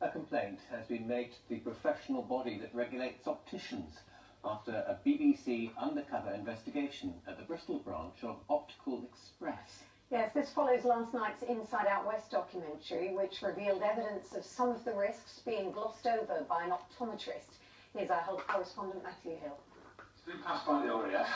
A complaint has been made to the professional body that regulates opticians after a BBC undercover investigation at the Bristol branch of Optical Express. Yes, this follows last night's Inside Out West documentary, which revealed evidence of some of the risks being glossed over by an optometrist. Here's our health correspondent Matthew Hill. It's been passed by the RAF,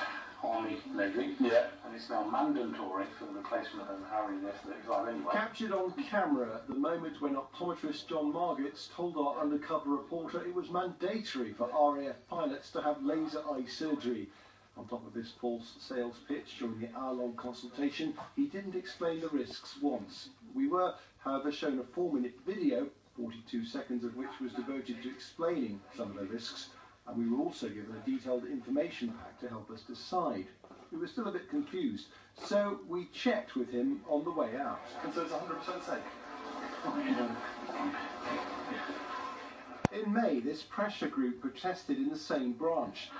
Yeah. and it's now mandatory for the replacement of RAF 35 anyway. Captured on camera at the moment when optometrist John Margetts told our undercover reporter it was mandatory for RAF pilots to have laser eye surgery. On top of this false sales pitch during the hour-long consultation, he didn't explain the risks once. We were, however, shown a four-minute video, 42 seconds of which was devoted to explaining some of the risks, and we were also given a detailed information pack to help us decide. We were still a bit confused, so we checked with him on the way out. And so it's 100% safe. In May, this pressure group protested in the same branch.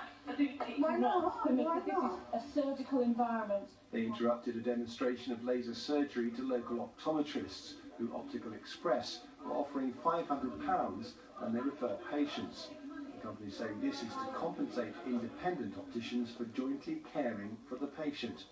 Why not? Why not? A surgical environment. They interrupted a demonstration of laser surgery to local optometrists, who Optical Express were offering £500 when they referred patients. Company saying this is to compensate independent opticians for jointly caring for the patient.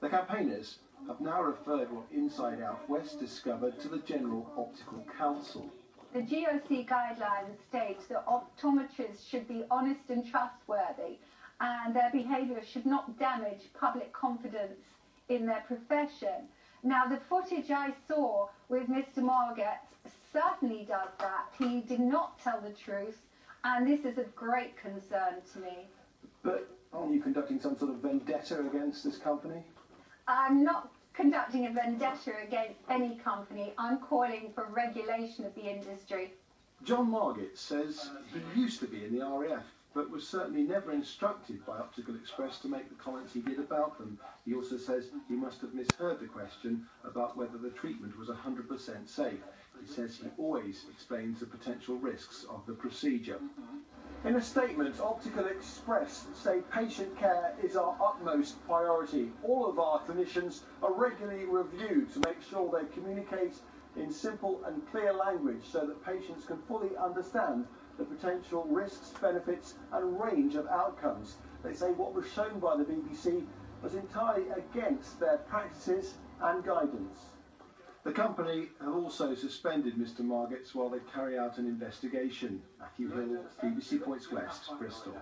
The campaigners have now referred what Inside Out West discovered to the General Optical Council. The GOC guidelines state that optometrists should be honest and trustworthy and their behaviour should not damage public confidence in their profession. Now, the footage I saw with Mr. Margetts certainly does that. He did not tell the truth, and this is of great concern to me. But aren't you conducting some sort of vendetta against this company? I'm not conducting a vendetta against any company. I'm calling for regulation of the industry. John Margetts says he used to be in the RAF, but was certainly never instructed by Optical Express to make the comments he did about them. He also says he must have misheard the question about whether the treatment was 100% safe. Says he always explains the potential risks of the procedure. In a statement, Optical Express say patient care is our utmost priority. All of our clinicians are regularly reviewed to make sure they communicate in simple and clear language so that patients can fully understand the potential risks, benefits and range of outcomes. They say what was shown by the BBC was entirely against their practices and guidance. The company have also suspended Mr Margetts while they carry out an investigation. Matthew Hill, BBC Points West, Bristol.